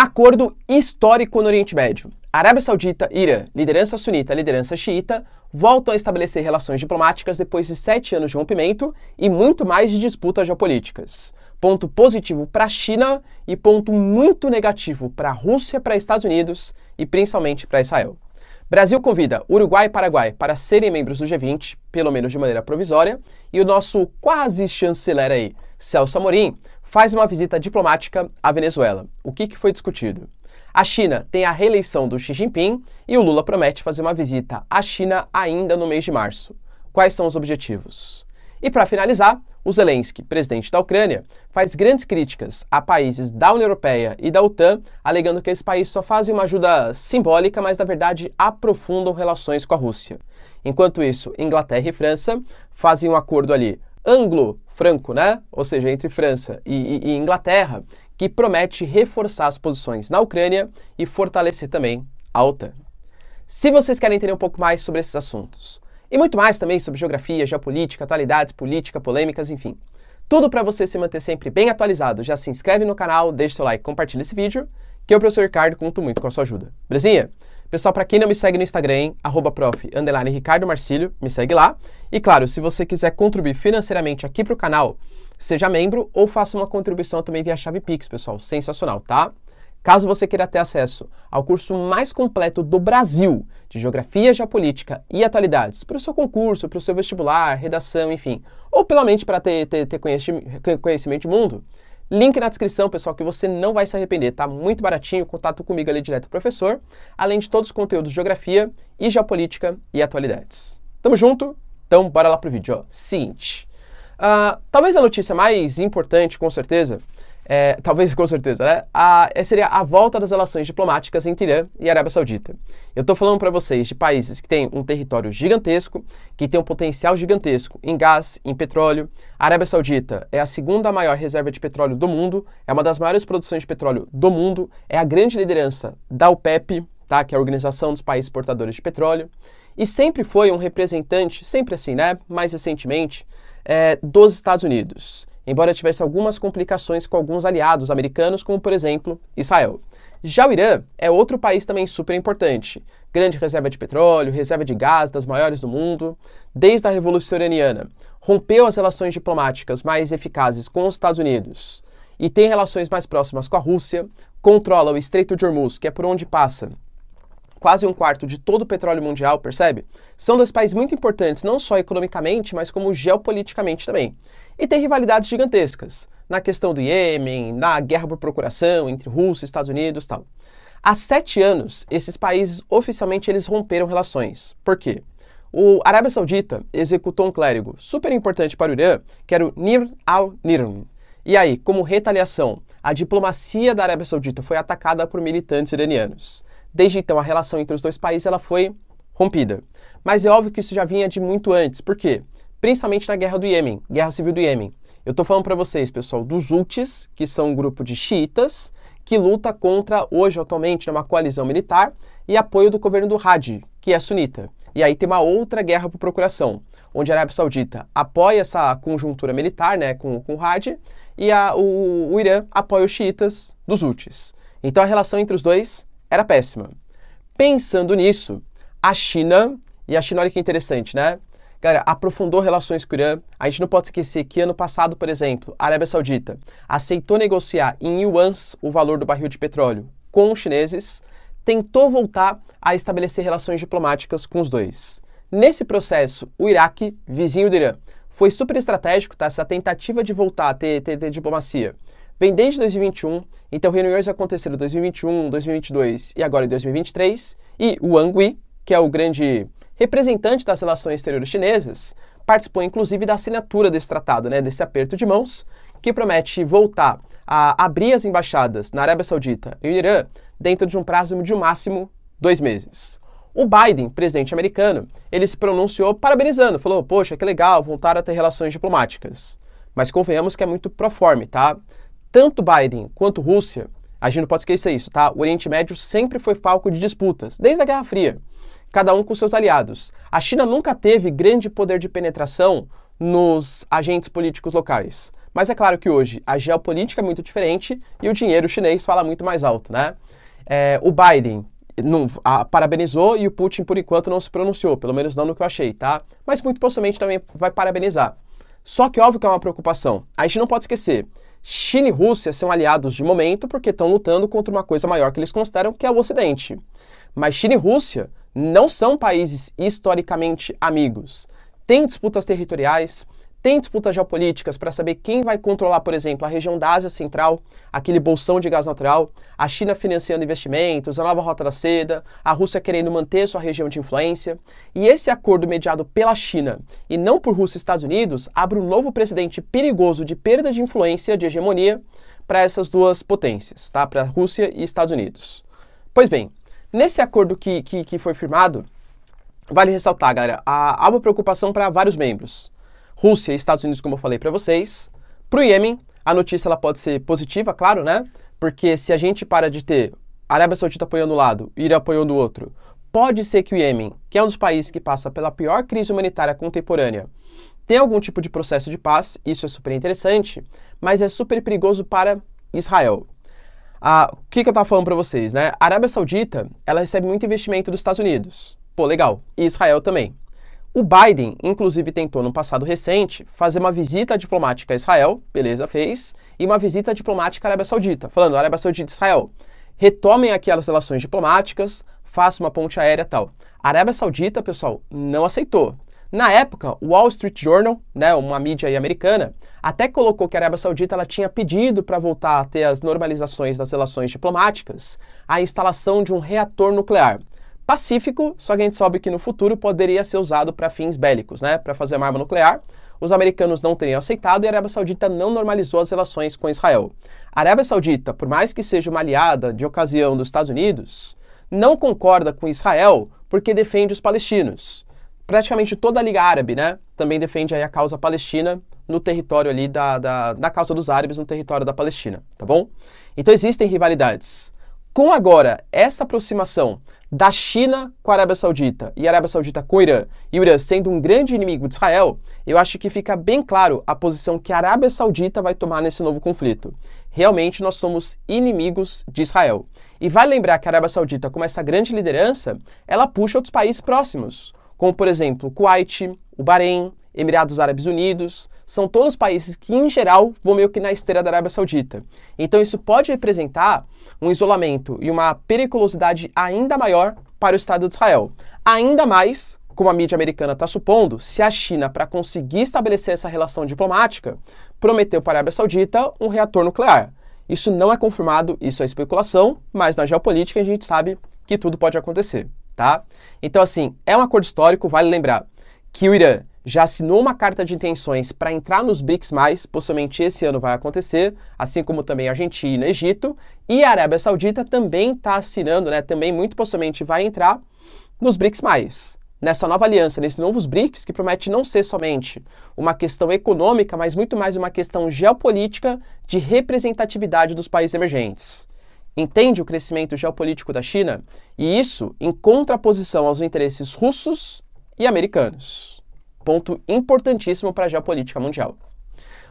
Acordo histórico no Oriente Médio. Arábia Saudita, Irã, liderança sunita, liderança xiita, voltam a estabelecer relações diplomáticas depois de sete anos de rompimento e muito mais de disputas geopolíticas. Ponto positivo para a China e ponto muito negativo para a Rússia, para Estados Unidos e principalmente para Israel. Brasil convida Uruguai e Paraguai para serem membros do G20, pelo menos de maneira provisória, e o nosso quase chanceler aí, Celso Amorim, faz uma visita diplomática à Venezuela. O que, que foi discutido? A China tem a reeleição do Xi Jinping e o Lula promete fazer uma visita à China ainda no mês de março. Quais são os objetivos? E para finalizar, o Zelensky, presidente da Ucrânia, faz grandes críticas a países da União Europeia e da OTAN, alegando que esses países só fazem uma ajuda simbólica, mas na verdade aprofundam relações com a Rússia. Enquanto isso, Inglaterra e França fazem um acordo ali anglo-franco, né? Ou seja, entre França e, e, e Inglaterra, que promete reforçar as posições na Ucrânia e fortalecer também a OTAN. Se vocês querem entender um pouco mais sobre esses assuntos, e muito mais também sobre geografia, geopolítica, atualidades, política, polêmicas, enfim. Tudo para você se manter sempre bem atualizado. Já se inscreve no canal, deixa seu like, compartilha esse vídeo, que eu, professor Ricardo, conto muito com a sua ajuda. Belezinha? Pessoal, para quem não me segue no Instagram, hein, arroba prof, Ricardo Marcílio, me segue lá. E claro, se você quiser contribuir financeiramente aqui para o canal, seja membro ou faça uma contribuição também via chave Pix, pessoal. Sensacional, tá? Caso você queira ter acesso ao curso mais completo do Brasil de Geografia, Geopolítica e Atualidades, para o seu concurso, para o seu vestibular, redação, enfim, ou pela mente para ter, ter, ter conhecimento de mundo, link na descrição, pessoal, que você não vai se arrepender, tá muito baratinho, contato comigo ali direto, professor, além de todos os conteúdos de Geografia e Geopolítica e Atualidades. Tamo junto? Então, bora lá pro vídeo. Ó. Seguinte, uh, talvez a notícia mais importante, com certeza, é, talvez com certeza, né? A, seria a volta das relações diplomáticas entre Irã e Arábia Saudita. Eu estou falando para vocês de países que têm um território gigantesco, que têm um potencial gigantesco em gás, em petróleo. A Arábia Saudita é a segunda maior reserva de petróleo do mundo, é uma das maiores produções de petróleo do mundo, é a grande liderança da OPEP, tá? que é a Organização dos Países Exportadores de Petróleo, e sempre foi um representante, sempre assim, né? mais recentemente, é, dos Estados Unidos embora tivesse algumas complicações com alguns aliados americanos, como por exemplo Israel. Já o Irã é outro país também super importante. Grande reserva de petróleo, reserva de gás das maiores do mundo. Desde a Revolução Iraniana, rompeu as relações diplomáticas mais eficazes com os Estados Unidos e tem relações mais próximas com a Rússia, controla o Estreito de Hormuz, que é por onde passa quase um quarto de todo o petróleo mundial, percebe? São dois países muito importantes, não só economicamente, mas como geopoliticamente também. E tem rivalidades gigantescas na questão do Iêmen, na guerra por procuração entre Rússia e Estados Unidos tal. Há sete anos, esses países oficialmente eles romperam relações. Por quê? O Arábia Saudita executou um clérigo super importante para o Irã, que era o Nir al-Nirm. E aí, como retaliação, a diplomacia da Arábia Saudita foi atacada por militantes iranianos. Desde então, a relação entre os dois países ela foi rompida. Mas é óbvio que isso já vinha de muito antes. Por quê? Principalmente na guerra do Iêmen, guerra civil do Iêmen. Eu estou falando para vocês, pessoal, dos Houthis, que são um grupo de xiitas que luta contra, hoje, atualmente, uma coalizão militar e apoio do governo do Hadi, que é sunita. E aí tem uma outra guerra por procuração, onde a Arábia Saudita apoia essa conjuntura militar né, com, com o Hadi e a, o, o Irã apoia os xiitas dos Houthis. Então a relação entre os dois era péssima. Pensando nisso, a China, e a China, olha que interessante, né? Galera, aprofundou relações com o Irã. A gente não pode esquecer que ano passado, por exemplo, a Arábia Saudita aceitou negociar em yuans o valor do barril de petróleo com os chineses, tentou voltar a estabelecer relações diplomáticas com os dois. Nesse processo, o Iraque, vizinho do Irã, foi super estratégico, tá? Essa tentativa de voltar a ter, ter, ter diplomacia vem desde 2021, então reuniões aconteceram em 2021, 2022 e agora em 2023, e o Wang Yi, que é o grande representante das relações exteriores chinesas, participou inclusive da assinatura desse tratado, né, desse aperto de mãos, que promete voltar a abrir as embaixadas na Arábia Saudita e no Irã dentro de um prazo de um máximo dois meses. O Biden, presidente americano, ele se pronunciou parabenizando, falou, poxa, que legal, voltar a ter relações diplomáticas. Mas convenhamos que é muito proforme, tá? Tanto Biden quanto Rússia, a gente não pode esquecer isso, tá? O Oriente Médio sempre foi palco de disputas, desde a Guerra Fria, cada um com seus aliados. A China nunca teve grande poder de penetração nos agentes políticos locais. Mas é claro que hoje a geopolítica é muito diferente e o dinheiro chinês fala muito mais alto, né? É, o Biden não, a, parabenizou e o Putin, por enquanto, não se pronunciou, pelo menos não no que eu achei, tá? Mas muito possivelmente também vai parabenizar. Só que óbvio que é uma preocupação. A gente não pode esquecer. China e Rússia são aliados de momento porque estão lutando contra uma coisa maior que eles consideram que é o Ocidente. Mas China e Rússia não são países historicamente amigos. Tem disputas territoriais, tem disputas geopolíticas para saber quem vai controlar, por exemplo, a região da Ásia Central, aquele bolsão de gás natural, a China financiando investimentos, a nova rota da seda, a Rússia querendo manter sua região de influência. E esse acordo mediado pela China e não por Rússia e Estados Unidos abre um novo precedente perigoso de perda de influência, de hegemonia para essas duas potências, tá? Para Rússia e Estados Unidos. Pois bem, nesse acordo que, que, que foi firmado, vale ressaltar, galera, há, há uma preocupação para vários membros. Rússia e Estados Unidos, como eu falei para vocês. Para o Iêmen, a notícia ela pode ser positiva, claro, né? Porque se a gente para de ter Arábia Saudita apoiando um lado e Irã apoiando o outro, pode ser que o Iêmen, que é um dos países que passa pela pior crise humanitária contemporânea, tenha algum tipo de processo de paz, isso é super interessante, mas é super perigoso para Israel. Ah, o que, que eu estava falando para vocês, né? A Arábia Saudita, ela recebe muito investimento dos Estados Unidos. Pô, legal. E Israel também. O Biden, inclusive, tentou no passado recente fazer uma visita diplomática a Israel, beleza, fez, e uma visita diplomática à Arábia Saudita, falando: Arábia Saudita e Israel, retomem aquelas relações diplomáticas, façam uma ponte aérea tal. A Arábia Saudita, pessoal, não aceitou. Na época, o Wall Street Journal, né, uma mídia americana, até colocou que a Arábia Saudita ela tinha pedido para voltar a ter as normalizações das relações diplomáticas, a instalação de um reator nuclear pacífico, só que a gente sabe que no futuro poderia ser usado para fins bélicos, né, para fazer uma arma nuclear. Os americanos não teriam aceitado e a Arábia Saudita não normalizou as relações com Israel. A Arábia Saudita, por mais que seja uma aliada de ocasião dos Estados Unidos, não concorda com Israel porque defende os palestinos. Praticamente toda a Liga Árabe, né, também defende a causa palestina no território ali da, da, da causa dos árabes no território da Palestina, tá bom? Então existem rivalidades. Com agora essa aproximação da China com a Arábia Saudita e a Arábia Saudita com o Irã, e o Irã sendo um grande inimigo de Israel, eu acho que fica bem claro a posição que a Arábia Saudita vai tomar nesse novo conflito. Realmente nós somos inimigos de Israel. E vale lembrar que a Arábia Saudita, como essa grande liderança, ela puxa outros países próximos, como por exemplo o Kuwait, o Bahrein, Emirados Árabes Unidos, são todos países que, em geral, vão meio que na esteira da Arábia Saudita. Então, isso pode representar um isolamento e uma periculosidade ainda maior para o Estado de Israel. Ainda mais, como a mídia americana está supondo, se a China, para conseguir estabelecer essa relação diplomática, prometeu para a Arábia Saudita um reator nuclear. Isso não é confirmado, isso é especulação, mas na geopolítica a gente sabe que tudo pode acontecer, tá? Então, assim, é um acordo histórico, vale lembrar que o Irã já assinou uma carta de intenções para entrar nos BRICS+, possivelmente esse ano vai acontecer, assim como também Argentina, Egito, e a Arábia Saudita também está assinando, né, também muito possivelmente vai entrar nos BRICS+. Nessa nova aliança, nesses novos BRICS, que promete não ser somente uma questão econômica, mas muito mais uma questão geopolítica de representatividade dos países emergentes. Entende o crescimento geopolítico da China? E isso em contraposição aos interesses russos e americanos ponto importantíssimo para a geopolítica mundial.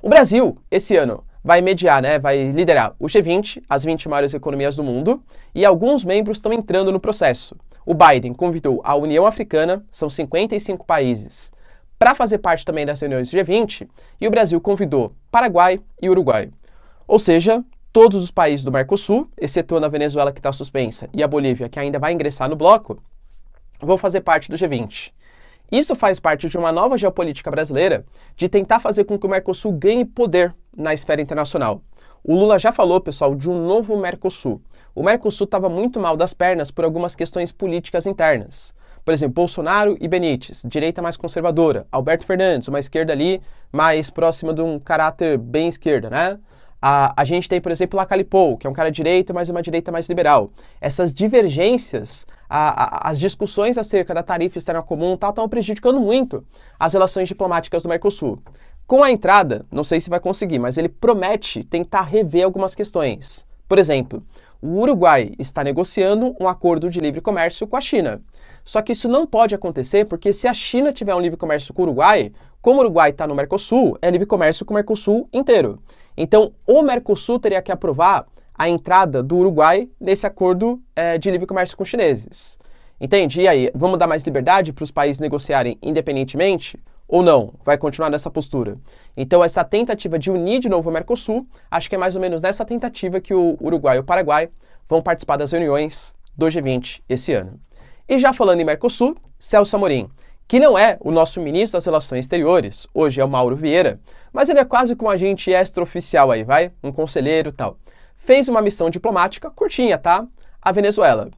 O Brasil, esse ano, vai mediar, né, vai liderar o G20, as 20 maiores economias do mundo, e alguns membros estão entrando no processo. O Biden convidou a União Africana, são 55 países, para fazer parte também das reuniões do G20, e o Brasil convidou Paraguai e Uruguai. Ou seja, todos os países do Mercosul, excetuando a Venezuela que está suspensa e a Bolívia que ainda vai ingressar no bloco, vão fazer parte do G20. Isso faz parte de uma nova geopolítica brasileira de tentar fazer com que o Mercosul ganhe poder na esfera internacional. O Lula já falou, pessoal, de um novo Mercosul. O Mercosul estava muito mal das pernas por algumas questões políticas internas. Por exemplo, Bolsonaro e Benítez, direita mais conservadora. Alberto Fernandes, uma esquerda ali mais próxima de um caráter bem esquerda, né? A, a gente tem, por exemplo, Lacalipou, que é um cara direita, mas uma direita mais liberal. Essas divergências, a, a, as discussões acerca da tarifa externa comum tal, estão prejudicando muito as relações diplomáticas do Mercosul. Com a entrada, não sei se vai conseguir, mas ele promete tentar rever algumas questões. Por exemplo, o Uruguai está negociando um acordo de livre comércio com a China. Só que isso não pode acontecer porque se a China tiver um livre comércio com o Uruguai, como o Uruguai está no Mercosul, é livre comércio com o Mercosul inteiro. Então, o Mercosul teria que aprovar a entrada do Uruguai nesse acordo é, de livre comércio com os chineses. Entende? E aí, vamos dar mais liberdade para os países negociarem independentemente? Ou não? Vai continuar nessa postura? Então, essa tentativa de unir de novo o Mercosul, acho que é mais ou menos nessa tentativa que o Uruguai e o Paraguai vão participar das reuniões do G20 esse ano. E já falando em Mercosul, Celso Amorim, que não é o nosso ministro das Relações Exteriores, hoje é o Mauro Vieira, mas ele é quase como um agente extraoficial aí, vai? Um conselheiro tal. Fez uma missão diplomática curtinha, tá? A Venezuela.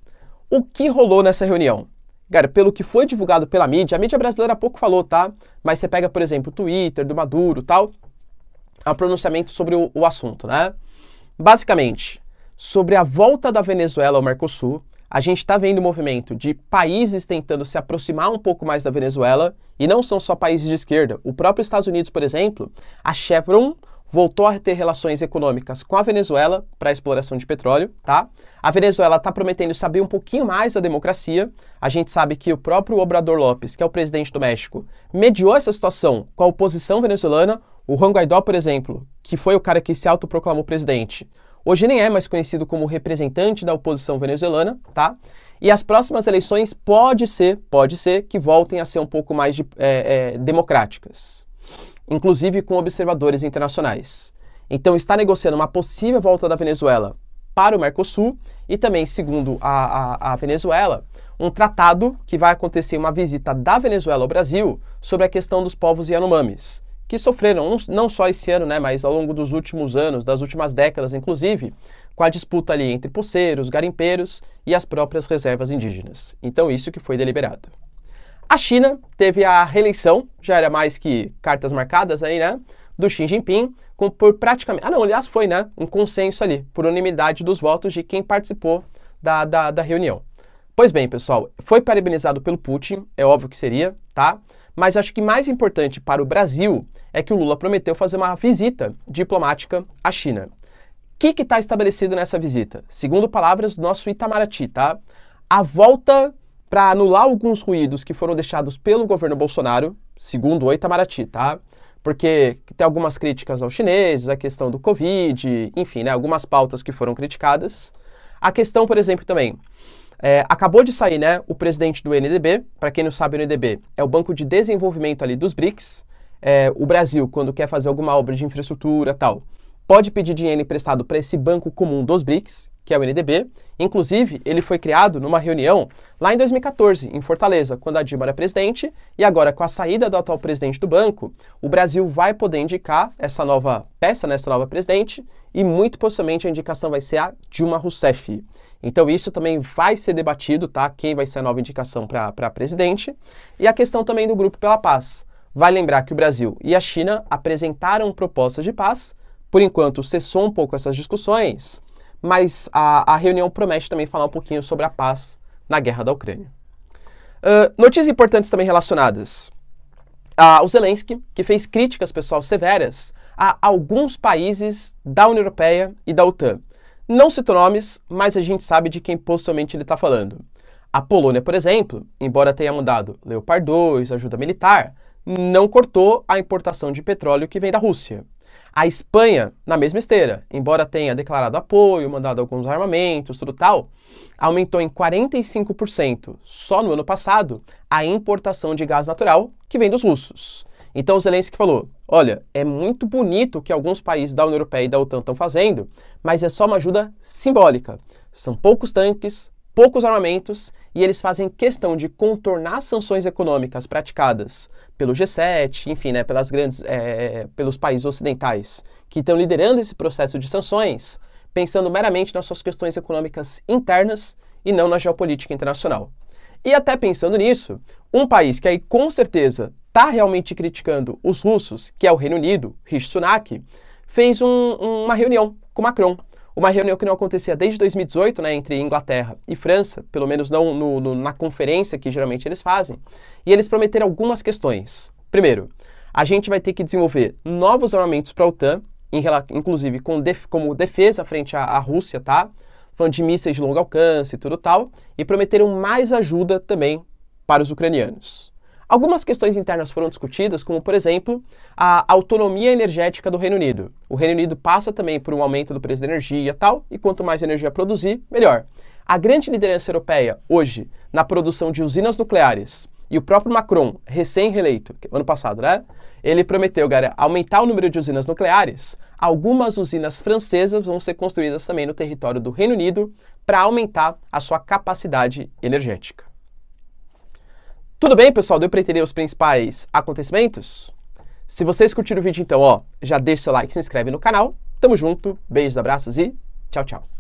O que rolou nessa reunião? Cara, pelo que foi divulgado pela mídia, a mídia brasileira pouco falou, tá? Mas você pega, por exemplo, o Twitter do Maduro tal, um pronunciamento sobre o, o assunto, né? Basicamente, sobre a volta da Venezuela ao Mercosul, a gente está vendo o movimento de países tentando se aproximar um pouco mais da Venezuela, e não são só países de esquerda. O próprio Estados Unidos, por exemplo, a Chevron voltou a ter relações econômicas com a Venezuela para exploração de petróleo, tá? A Venezuela está prometendo saber um pouquinho mais da democracia. A gente sabe que o próprio Obrador Lopes, que é o presidente do México, mediou essa situação com a oposição venezuelana. O Juan Guaidó, por exemplo, que foi o cara que se autoproclamou presidente, Hoje nem é mais conhecido como representante da oposição venezuelana, tá? E as próximas eleições pode ser, pode ser que voltem a ser um pouco mais de, é, é, democráticas, inclusive com observadores internacionais. Então está negociando uma possível volta da Venezuela para o Mercosul e também, segundo a, a, a Venezuela, um tratado que vai acontecer uma visita da Venezuela ao Brasil sobre a questão dos povos Yanomamis que sofreram não só esse ano, né, mas ao longo dos últimos anos, das últimas décadas, inclusive, com a disputa ali entre poceiros, garimpeiros e as próprias reservas indígenas. Então, isso que foi deliberado. A China teve a reeleição, já era mais que cartas marcadas aí, né, do Xi Jinping, com, por praticamente. Ah, não, aliás, foi, né, um consenso ali, por unanimidade dos votos de quem participou da, da, da reunião. Pois bem, pessoal, foi parabenizado pelo Putin, é óbvio que seria, tá? Mas acho que mais importante para o Brasil é que o Lula prometeu fazer uma visita diplomática à China. O que está estabelecido nessa visita? Segundo palavras do nosso Itamaraty, tá? A volta para anular alguns ruídos que foram deixados pelo governo Bolsonaro, segundo o Itamaraty, tá? Porque tem algumas críticas aos chineses, a questão do Covid, enfim, né, algumas pautas que foram criticadas. A questão, por exemplo, também é, acabou de sair, né, o presidente do NDB. Para quem não sabe, o NDB é o banco de desenvolvimento ali dos BRICS. É, o Brasil, quando quer fazer alguma obra de infraestrutura tal, pode pedir dinheiro emprestado para esse banco comum dos BRICS, que é o NDB. Inclusive, ele foi criado numa reunião lá em 2014, em Fortaleza, quando a Dilma era presidente, e agora, com a saída do atual presidente do banco, o Brasil vai poder indicar essa nova peça, né, essa nova presidente, e muito possivelmente a indicação vai ser a Dilma Rousseff. Então, isso também vai ser debatido, tá? Quem vai ser a nova indicação para presidente. E a questão também do Grupo pela Paz. Vai lembrar que o Brasil e a China apresentaram propostas de paz, por enquanto cessou um pouco essas discussões, mas a, a reunião promete também falar um pouquinho sobre a paz na guerra da Ucrânia. Uh, notícias importantes também relacionadas. Uh, o Zelensky, que fez críticas pessoal severas a alguns países da União Europeia e da OTAN. Não citou nomes, mas a gente sabe de quem possivelmente ele está falando. A Polônia, por exemplo, embora tenha mandado Leopard 2, ajuda militar, não cortou a importação de petróleo que vem da Rússia. A Espanha, na mesma esteira, embora tenha declarado apoio, mandado alguns armamentos, tudo tal, aumentou em 45% só no ano passado a importação de gás natural que vem dos russos. Então Zelensky falou: olha, é muito bonito o que alguns países da União Europeia e da OTAN estão fazendo, mas é só uma ajuda simbólica. São poucos tanques, poucos armamentos e eles fazem questão de contornar sanções econômicas praticadas pelo G7, enfim, né, pelas grandes, é, pelos países ocidentais que estão liderando esse processo de sanções, pensando meramente nas suas questões econômicas internas e não na geopolítica internacional. E até pensando nisso, um país que aí com certeza está realmente criticando os russos, que é o Reino Unido, Rishi Sunak, fez um, uma reunião com Macron uma reunião que não acontecia desde 2018, né, entre Inglaterra e França, pelo menos não no, no, na conferência que geralmente eles fazem, e eles prometeram algumas questões. Primeiro, a gente vai ter que desenvolver novos armamentos para a OTAN, inclusive com def, como defesa frente à, à Rússia, tá? falando de mísseis de longo alcance e tudo tal, e prometeram mais ajuda também para os ucranianos. Algumas questões internas foram discutidas, como, por exemplo, a autonomia energética do Reino Unido. O Reino Unido passa também por um aumento do preço da energia e tal, e quanto mais energia produzir, melhor. A grande liderança europeia hoje na produção de usinas nucleares, e o próprio Macron, recém-reeleito, ano passado, né? Ele prometeu, galera, aumentar o número de usinas nucleares. Algumas usinas francesas vão ser construídas também no território do Reino Unido para aumentar a sua capacidade energética. Tudo bem, pessoal? Deu para entender os principais acontecimentos? Se vocês curtiram o vídeo, então, ó, já deixa seu like, se inscreve no canal. Tamo junto, beijos, abraços e tchau, tchau.